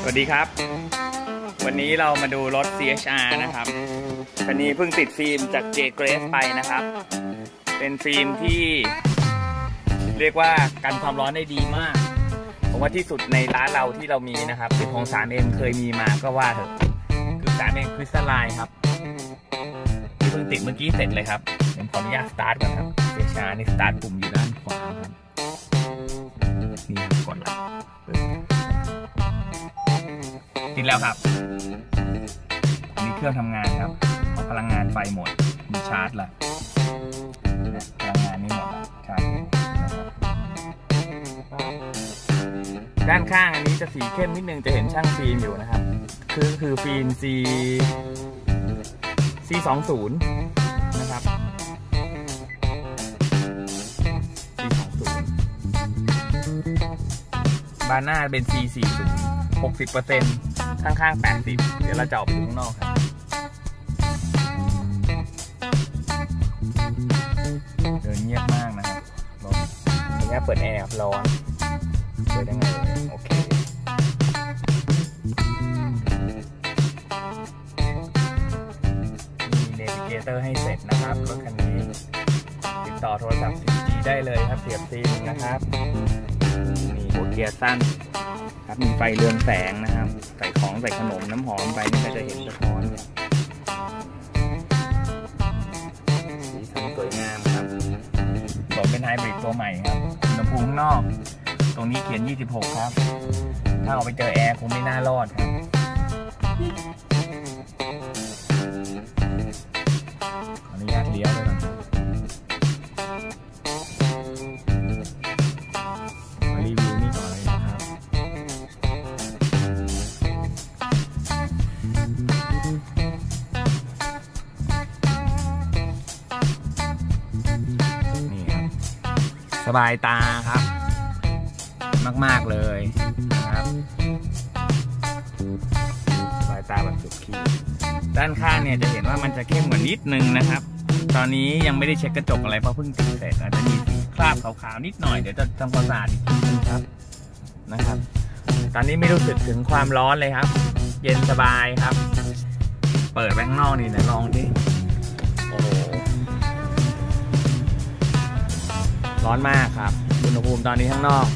สวัสดีครับ วันนี้เรามาดูรถ CHR นะครับคันนี้เพิ่งติดฟิล์มจาก J Grace ไปนะครับ เป็นฟิล์มที่เรียกว่ากันความร้อนได้ดีมาก ผมว่าที่สุดในร้านเราที่เรามีนะครับเป็นของ 3M เคยมีมาก็ว่าเถอะคือ 3M Crystalline ครับที่เพิ่งติดเมื่อกี้เสร็จเลยครับผมขออนุญาตสตาร์ทก่อนครับ CHR นี่สตาร์ทปุ่มอยู่ แล้วครับอันนี้เครื่องทำงานครับเอาพลังงานไฟหมด มีชาร์จแล้วนะพลังงานนี่หมดแล้วชาร์จนะครับด้านข้างอันนี้จะสีเข้มนิดนึงจะเห็นช่างฟิล์มอยู่นะครับ คือคือฟิล์ม C C 2 0นะครับ C 2 บานหน้าเป็น C 4 0 60เปอร์เซ็นต์ ข้างๆ 80 เดี๋ยวเราจะออกไปดูข้างนอกครับเดินเงียบมากนะครับรถอันนี้เปิดแอร์ครับร้อนเปิดยังไงเลยโอเคมี navigator ให้เสร็จนะครับรถคันนี้ ติดต่อโทรศัพท์ 4G ได้เลยครับเสียบซิมนะครับ มีหัวเกียร์สั้น ครับมีไฟเรืองแสงนะครับ ใส่ของใส่ขนมน้ำหอมไปนี่ก็จะเห็นสะท้อนเนี่ยสีสันสวยงามครับบอกเป็นไฮบริดตัวใหม่ครับอุณหภูมิข้างนอก ตรงนี้เขียน 26 ครับ ถ้าเอาไปเจอแอร์คงไม่น่ารอดครับ บายตาครับ มาก ๆ เลยนะครับสบายตาแบบสุดขีดด้านข้างเนี่ยจะเห็นว่ามันจะเข้มกว่านิดนึงนะครับ ตอนนี้ยังไม่ได้เช็คกระจกอะไรเพราะเพิ่งติดเสร็จอาจจะมีสีคราบขาวๆนิดหน่อยเดี๋ยวจะทำความสะอาดอีกทีนึงครับนะครับ ตอนนี้ไม่รู้สึกถึงความร้อนเลยครับ เย็นสบายครับ เปิดแบงค์นอกนี่นะลองดิโอ้ ร้อนมากครับอุณหภูมิตอนนี้ข้างนอก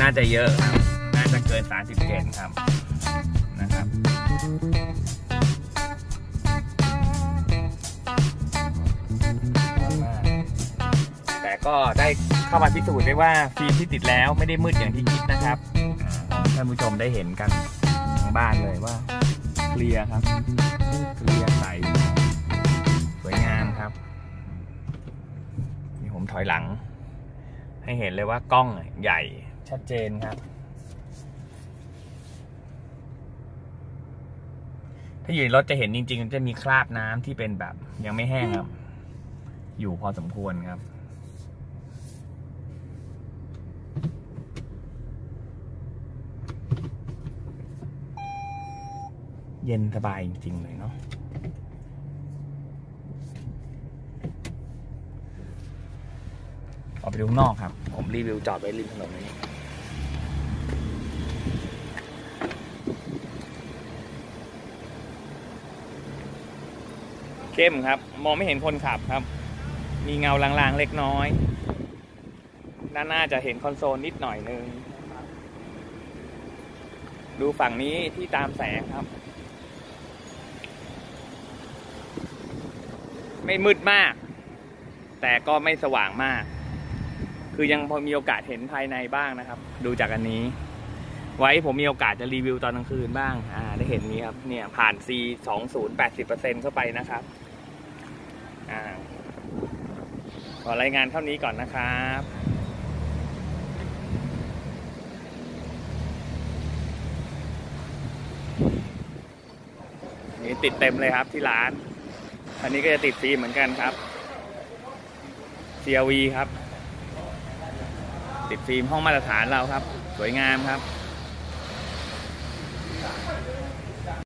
น่าจะเยอะครับ น่าจะเกิน 37 ครับนะครับแต่ก็ได้เข้ามาพิสูจน์ได้ว่าฟิล์มที่ติดแล้วไม่ได้มืดอย่างที่คิดนะครับท่านผู้ชมได้เห็นกันทางบ้านเลยว่าเคลียร์ครับเคลียร์ใส ผมถอยหลัง ให้เห็นเลยว่ากล้องใหญ่ชัดเจนครับ ถ้าอยู่ในรถจะเห็นจริงๆ จะมีคราบน้ำที่เป็นแบบ ยังไม่แห้งครับ อยู่พอสมควรครับเย็นสบายจริง ๆ เลยเนาะออก ไปดูข้างนอกครับ ผมรีวิวจอดไว้ริมถนนนี้เข้มครับ มองไม่เห็นคนขับครับ มีเงาลางๆเล็กน้อยด้านหน้าจะเห็นคอนโซลนิดหน่อยนึง ดูฝั่งนี้ที่ตามแสงครับ ไม่มืดมาก แต่ก็ไม่สว่างมาก คือยังพอมีโอกาสเห็นภายในบ้างนะครับ ดูจากอันนี้ ไว้ผมมีโอกาสจะรีวิวตอนกลางคืนบ้าง อ่า ได้เห็นนี้ครับ เนี่ยผ่าน C 2 0 8 0 เข้าไปนะครับ อ่า ขอรายงานเท่านี้ก่อนนะครับนี่ติดเต็มเลยครับที่ร้าน อันนี้ก็จะติดฟิล์มเหมือนกันครับ CRV ครับ ติดฟิล์มห้องมาตรฐานเราครับ สวยงามครับ